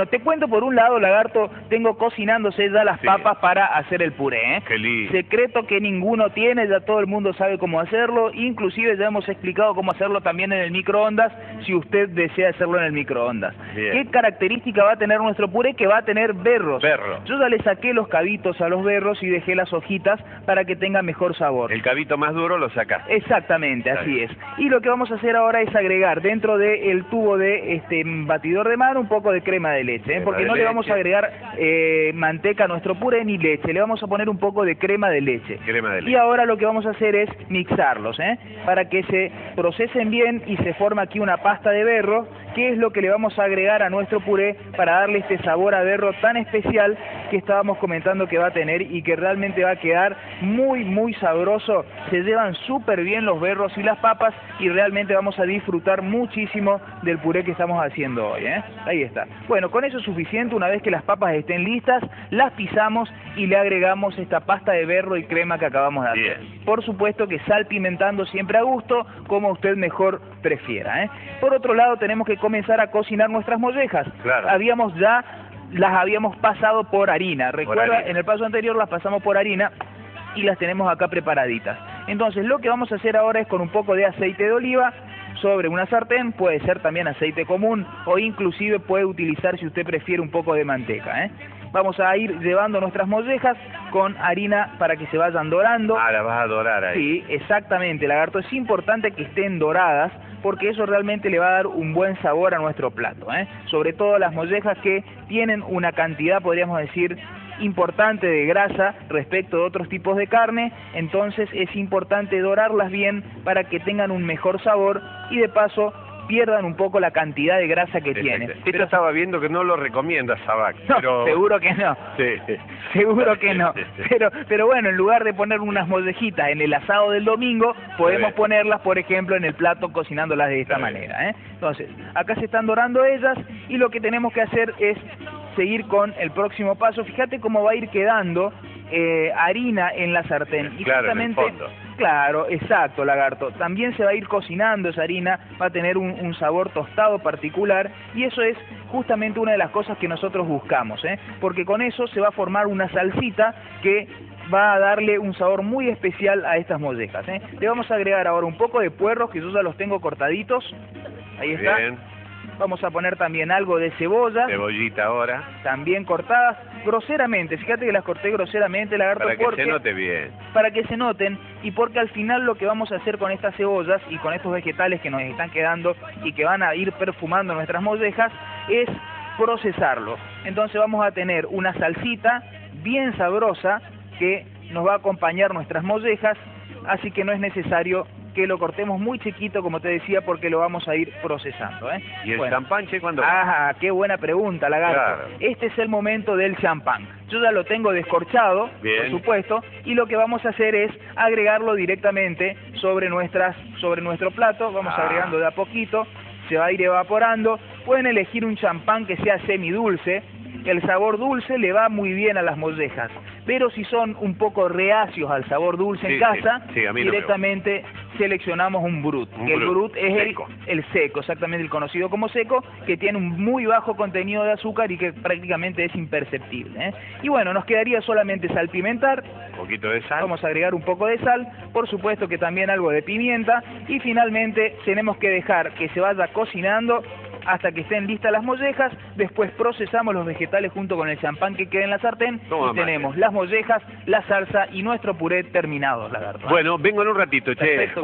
No, te cuento por un lado, lagarto, tengo cocinándose ya las Sí. papas para hacer el puré. ¿eh? Qué lindo. Secreto que ninguno tiene, ya todo el mundo sabe cómo hacerlo, inclusive ya hemos explicado cómo hacerlo también en el microondas, si usted desea hacerlo en el microondas. Bien. ¿Qué característica va a tener nuestro puré? Que va a tener berros. Berro. Yo ya le saqué los cabitos a los berros y dejé las hojitas para que tenga mejor sabor. El cabito más duro lo sacás. Exactamente, Está así bien. es. Y lo que vamos a hacer ahora es agregar dentro del tubo de este batidor de mano un poco de crema de leche, ¿eh? Crema porque no le vamos a leche. agregar eh, manteca a nuestro puré ni leche, le vamos a poner un poco de crema de leche. Crema de Y leche. ahora lo que vamos a hacer es mixarlos, ¿eh? para que se procesen bien y se forma aquí una pasta de berro, que es lo que le vamos a agregar a nuestro puré para darle este sabor a berro tan especial que estábamos comentando que va a tener y que realmente va a quedar muy, muy sabroso. Se llevan súper bien los berros y las papas y realmente vamos a disfrutar muchísimo del puré que estamos haciendo hoy. ¿eh? Ahí está. Bueno, con eso es suficiente. Una vez que las papas estén listas, las pisamos y le agregamos esta pasta de berro y crema que acabamos de hacer. Bien. Por supuesto que sal pimentando siempre a gusto, como usted mejor prefiera. ¿eh? Por otro lado, tenemos que comenzar a cocinar nuestras mollejas. Claro. Habíamos ya, las habíamos pasado por harina. Recuerda, harina. en el paso anterior las pasamos por harina y las tenemos acá preparaditas. Entonces, lo que vamos a hacer ahora es con un poco de aceite de oliva sobre una sartén, puede ser también aceite común o inclusive puede utilizar si usted prefiere un poco de manteca. ¿eh? Vamos a ir llevando nuestras mollejas con harina para que se vayan dorando. Ah, la vas a dorar ahí. Sí, exactamente, lagarto. Es importante que estén doradas porque eso realmente le va a dar un buen sabor a nuestro plato. ¿eh? Sobre todo las mollejas que tienen una cantidad, podríamos decir, importante de grasa respecto de otros tipos de carne, entonces es importante dorarlas bien para que tengan un mejor sabor y de paso pierdan un poco la cantidad de grasa que tienen. Exacto. Esto estaba viendo que no lo recomienda Sabac. No, pero... seguro que no. Sí. Seguro que no. Pero, pero bueno, en lugar de poner unas mollejitas en el asado del domingo, podemos ponerlas, por ejemplo, en el plato cocinándolas de esta manera. ¿eh? Entonces, acá se están dorando ellas y lo que tenemos que hacer es seguir con el próximo paso. Fíjate cómo va a ir quedando eh, harina en la sartén. Y Claro, en el justamente, fondo. Claro, exacto, lagarto. También se va a ir cocinando esa harina, va a tener un, un sabor tostado particular y eso es justamente una de las cosas que nosotros buscamos, ¿eh? porque con eso se va a formar una salsita que va a darle un sabor muy especial a estas mollejas. ¿eh? Le vamos a agregar ahora un poco de puerros que yo ya los tengo cortaditos. Ahí está. Bien. Vamos a poner también algo de cebolla, Cebollita ahora. también cortadas groseramente. Fíjate que las corté groseramente, lagarto, Para que porque se note bien. para que se noten y porque al final lo que vamos a hacer con estas cebollas y con estos vegetales que nos están quedando y que van a ir perfumando nuestras mollejas es procesarlo. Entonces vamos a tener una salsita bien sabrosa que nos va a acompañar nuestras mollejas, así que no es necesario que lo cortemos muy chiquito, como te decía, porque lo vamos a ir procesando. ¿eh? ¿Y el Bueno. champán, che, cuándo? Ajá, qué buena pregunta, lagarto. Claro. Este es el momento del champán. Yo ya lo tengo descorchado, Bien. por supuesto, y lo que vamos a hacer es agregarlo directamente sobre nuestras, sobre nuestro plato. Vamos Ah. agregando de a poquito, se va a ir evaporando. Pueden elegir un champán que sea semidulce. El sabor dulce le va muy bien a las mollejas, pero si son un poco reacios al sabor dulce Sí, en casa, Sí, no directamente seleccionamos un brut. Un que el brut, es el, seco. el seco, exactamente el conocido como seco, que tiene un muy bajo contenido de azúcar y que prácticamente es imperceptible. ¿eh? Y bueno, nos quedaría solamente salpimentar, Un poquito de sal. vamos a agregar un poco de sal, por supuesto que también algo de pimienta y finalmente tenemos que dejar que se vaya cocinando hasta que estén listas las mollejas, después procesamos los vegetales junto con el champán que queda en la sartén Toma y tenemos las mollejas, la salsa y nuestro puré terminado, lagarto. Bueno, vengo en un ratito, che. Perfecto.